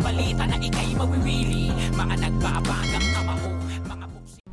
balita na ikay mawiwili. Mga buksi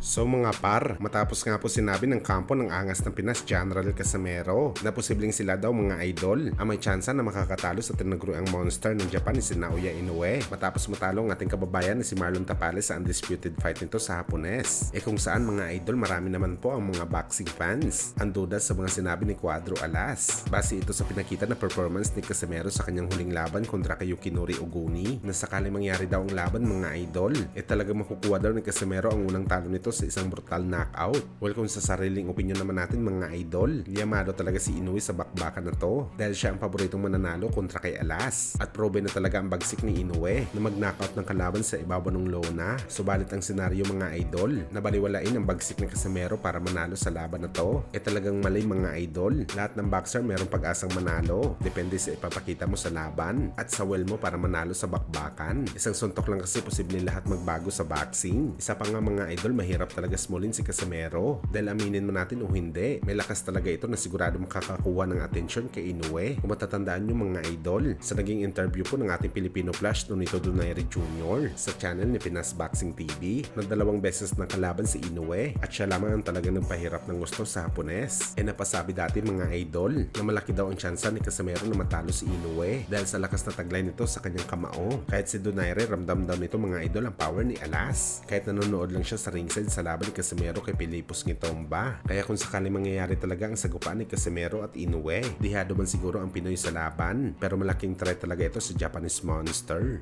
So mga par, matapos nga po sinabi ng kampo ng angas ng Pinas General Casimero na posibleng sila daw mga idol ang may tsansa na makakatalo sa tinagruang monster ng Japan ni si Naoya Inoue matapos matalo ang ating kababayan na si Marlon Tapales sa undisputed fight nito sa Hapones. E kung saan mga idol marami naman po ang mga boxing fans. Ang duda sa mga sinabi ni Cuadro Alas. Base ito sa pinakita na performance ni Casimero sa kanyang huling laban kontra kay Yukinori Oguni na sakali mangyari daw ang laban mga idol. E talaga makukuha daw ni Casimero ang unang talo nito sa isang brutal knockout. Well kung sa sariling opinion naman natin mga idol, liyamado talaga si Inoue sa bakbakan na to dahil siya ang paboritong mananalo kontra kay Alas. At probe na talaga ang bagsik ni Inoue na mag-knockout ng kalaban sa ibabaw ng lona. Subalit ang senaryo mga idol, nabaliwalain ang bagsik ni Casimero para manalo sa laban na to. E talagang mali mga idol. Lahat ng boxer mayroong pag-asang manalo. Depende sa ipapakita mo sa laban at sa will mo para manalo sa bakbakan. Isang suntok lang kasi posible lahat magbago sa boxing. Isa pa nga mga idol, mahirap talaga smallin si Casimero. Dahil aminin mo natin o hindi, may lakas talaga ito na sigurado makakakuha ng atensyon kay Inoue. Kung matatandaan nyo mga idol, sa naging interview po ng ating Filipino Flash Nonito Donaire Jr. sa channel ni Pinas Boxing TV, na dalawang beses ng kalaban si Inoue at siya lamang ang talagang nagpahirap ng gusto sa Hapones. E napasabi dati mga idol na malaki daw ang tsansa ni Casimero na matalo si Inoue dahil sa lakas na taglay nito sa kanyang kamao. Kahit si Donaire ramdam daw nito mga idol ang power ni Alas. Kahit nanonood lang siya sa ringside sa laban ni Casimero kay Pilipos Ngitomba. Kaya kung sakali mangyayari talaga ang sagupaan ni Casimero at Inoue, dihado man siguro ang Pinoy sa laban. Pero malaking threat talaga ito sa Japanese Monster.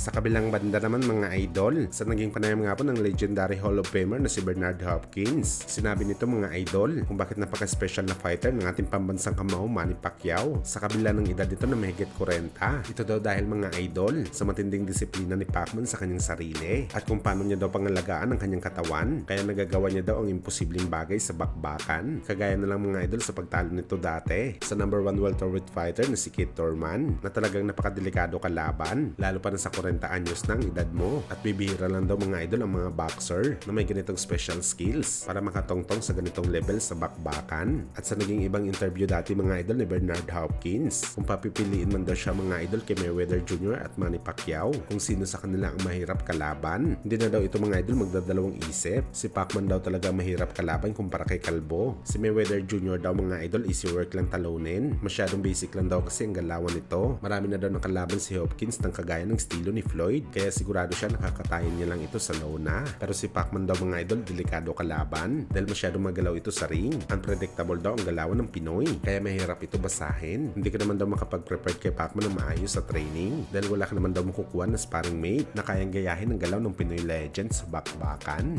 Sa kabilang banda naman mga idol, sa naging panayam nga po ng legendary Hall of Famer na si Bernard Hopkins, sinabi nito mga idol kung bakit napaka-special na fighter ng ating pambansang kamao Manny Pacquiao sa kabila ng edad nito na mahigit 40. Ito daw dahil mga idol sa matinding disiplina ni Pacman sa kanyang sarili at kung paano niya daw pangalagaan ang kanyang katawan kaya nagagawa niya daw ang imposibleng bagay sa bakbakan. Kagaya na lang mga idol sa pagtalo nito dati sa number 1 welterweight fighter na si Kit Thurman na talagang napakadelikado kalaban lalo pa na sa 40 anyos na ang edad mo at bibihira lang daw mga idol ang mga boxer na may ganitong special skills para makatongtong sa ganitong level sa bakbakan. At sa naging ibang interview dati mga idol ni Bernard Hopkins kung papipiliin man daw siya mga idol kay Mayweather Jr. at Manny Pacquiao kung sino sa kanila ang mahirap kalaban. Hindi na daw ito mga idol magdadalawang isip. Si Pacman daw talaga mahirap kalaban kumpara kay Calvo. Si Mayweather Jr. daw mga idol easy work lang talunin. Masyadong basic lang daw kasi ang galawan nito. Marami na daw nakalaban si Hopkins ng kagaya ng estilo ni Floyd kaya sigurado siya nakakatayin niya lang ito sa lona. Pero si Pacman daw mga idol delikado kalaban dahil masyadong magalaw ito sa ring. Unpredictable daw ang galawan ng Pinoy kaya mahirap ito basahin. Hindi ka naman daw makapag-prepare kay Pacman ng maayos sa training dahil wala ka naman daw makukuha na sparring mate na kayang gayahin ang galaw ng Pinoy legend sa bakbakan.